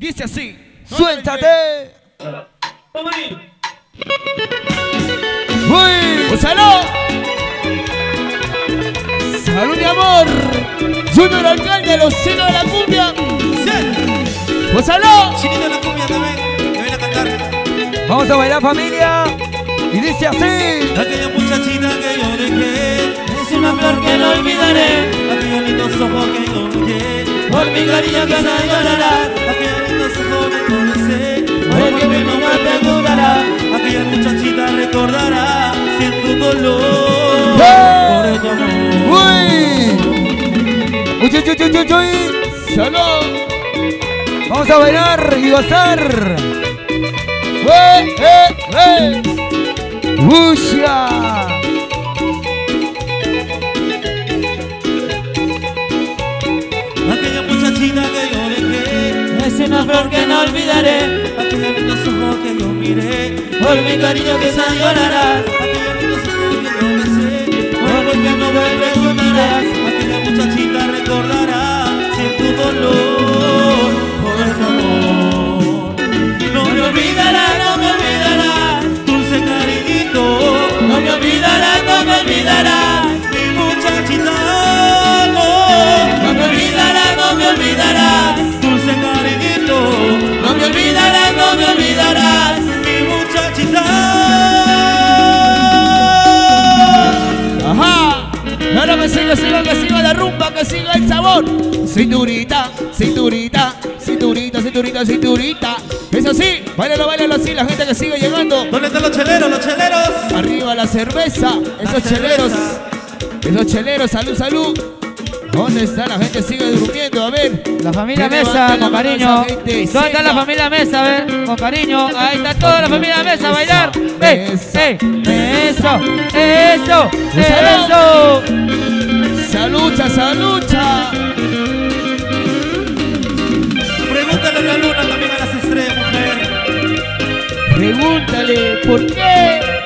Dice así. ¡Suéltate! ¡Uy! ¡Un salud! ¡Salud de amor! Junior Alcalde, los signos de la cumbia. ¡Un salud! Chinito de la cumbia también, que viene a cantar. Vamos a bailar familia. Y dice así. Aquella muchachita que yo dejé es una flor que no olvidaré. Aquellos lindos ojos que encontré, por mi cariño que no llorará. Lindos ojos que conocí, porque mi mamá te durará. Aquella muchachita recordará siento dolor por tu amor. ¡Uy! ¡Uy, uy, uy, uy, uy! ¡Salud! Vamos a bailar y gozar. ¡Eh, eh, eh! ¡Usha! Dejé Es una flor que no olvidaré. Aquellos lindos ojos que yo miré. Por mi cariño que se llorarás Aquellos lindos ojos que yo besé. Por que no me que siga, siga, que siga la rumba, que siga el sabor. Cinturita, cinturita, cinturita, cinturita, cinturita. Es así, bailalo, bailalo así, la gente que sigue llegando. ¿Dónde están los cheleros, los cheleros? Arriba la cerveza, esos La cheleros, cerveza. esos cheleros, salud, salud. ¿Dónde está? La gente sigue durmiendo, a ver. La familia Mesa, con cariño. ¿Dónde está la familia Mesa? A ver, con cariño. Ahí está toda la familia Mesa a bailar. ¡Ey! ¡Ey! ¡Eso! ¡Eso! ¡Eso! Salucha, salucha. Pregúntale a la luna también a las estrellas, mujer Pregúntale, ¿por qué?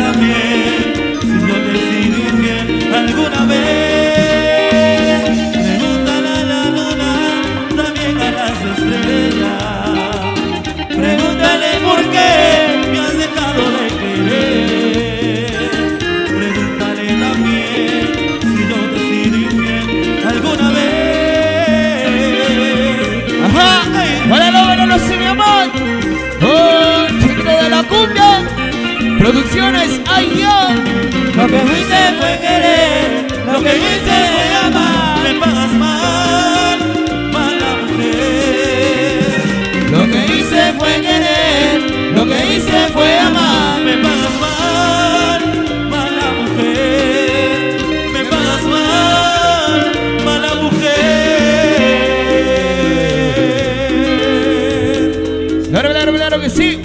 Pregúntale también Producciones, ay. Lo que fuiste fue querer, lo que hice Claro, que sí.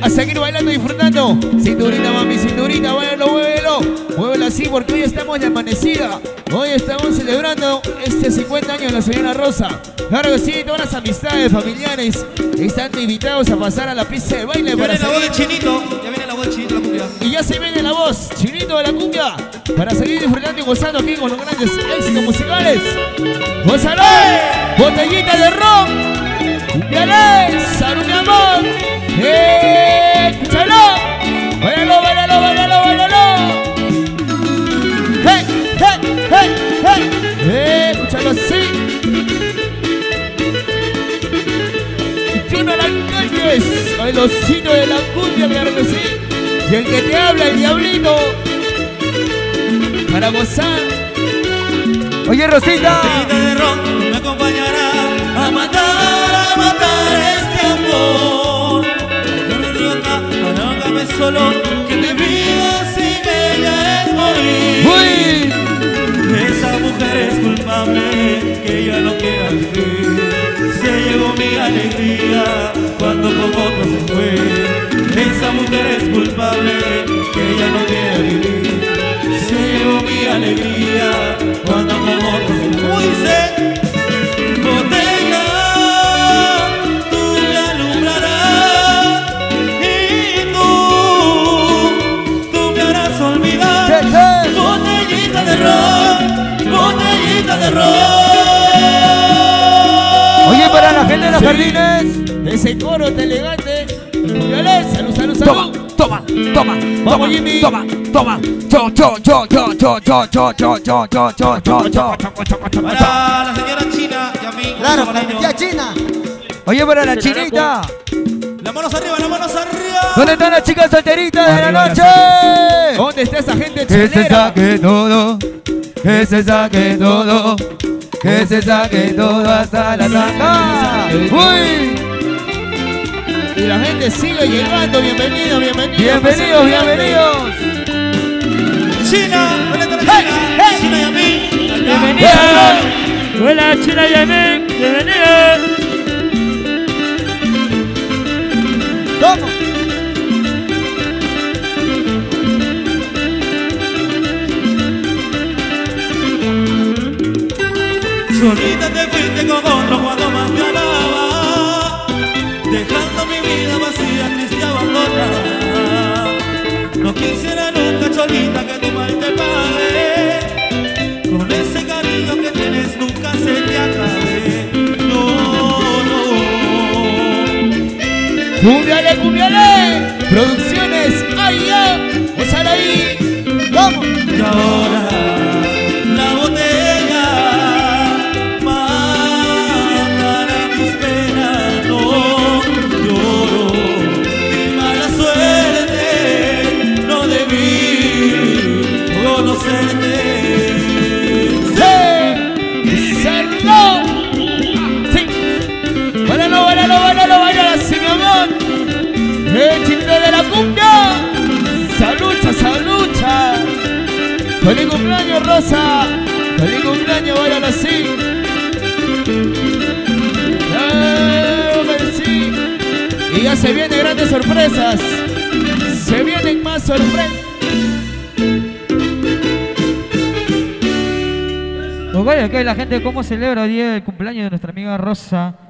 A seguir bailando y disfrutando. Cinturita, mami, cinturita, muévelo, muévelo. Muévelo así porque hoy estamos de amanecida. Hoy estamos celebrando este 50 años de la señora Rosa. Claro que sí, todas las amistades, familiares están invitados a pasar a la pista de baile Ya para viene la voz del seguir. chinito, ya viene la voz del chinito, la cumbia. Y ya se viene la voz, chinito de la cumbia, para seguir disfrutando y gozando aquí con los grandes éxitos musicales. ¡Gózalo! ¡Botellita de ron! ¡Viale! ¡Salud, mi amor! ¡Eh! ¡Bailalo, bailalo, bailalo, bailalo! ¡Hey, hey, hey, hey! ¡Eh! ¡Escúchalo así! Junior Alcáñez, el osito de la cumbia, claro que sí. Y el que te habla, el diablito, para gozar. Oye, Rosita. Que ella no quiera vivir, se llevó mi alegría cuando con vos no se fue. Esa mujer es culpable, que ella no quiera vivir, se llevó mi alegría cuando con vos no se fue. No botella, tú me alumbrarás y tú, tú me harás olvidar. Botellita de rock, botellita de rock botella la gente de los jardines. Ese coro te elegante. Violet, salud, salud, salud. Toma, toma, toma, Vamos, toma, Jimmy. toma, toma. Cho, cho, cho, cho, cho, cho, cho, cho, cho, cho, cho, cho, cho. Para la señora China y a mí. Claro, para tía China. Oye, para la chinita. Las manos arriba, las manos arriba. ¿Dónde están las chicas solteritas de la noche? ¿Dónde está esa gente Que se chelera? saque todo, que se saque todo, que se saque todo hasta la tanga. Uy, Y la gente sigue llegando. Bienvenido, bienvenido. bienvenidos, bienvenidos. China, ¿dónde está la China? China y a mí. Bienvenida. Hola, China y Amén. Bienvenida. ¿Cómo? Solita te fuiste con otro cuando más te amaba Dejando mi vida vacía, triste y abandonada No quisiera nunca, Cholita, que tu mal te pague Con ese cariño que tienes nunca se te acabe No, no Cumbiale, cumbiale. ¡Feliz cumpleaños, Rosa! ¡Feliz cumpleaños, bailalo así! ¡Claro que! Y ya se vienen grandes sorpresas. Se vienen más sorpresas. Ok, ok, la gente, ¿cómo celebra hoy día el cumpleaños de nuestra amiga Rosa?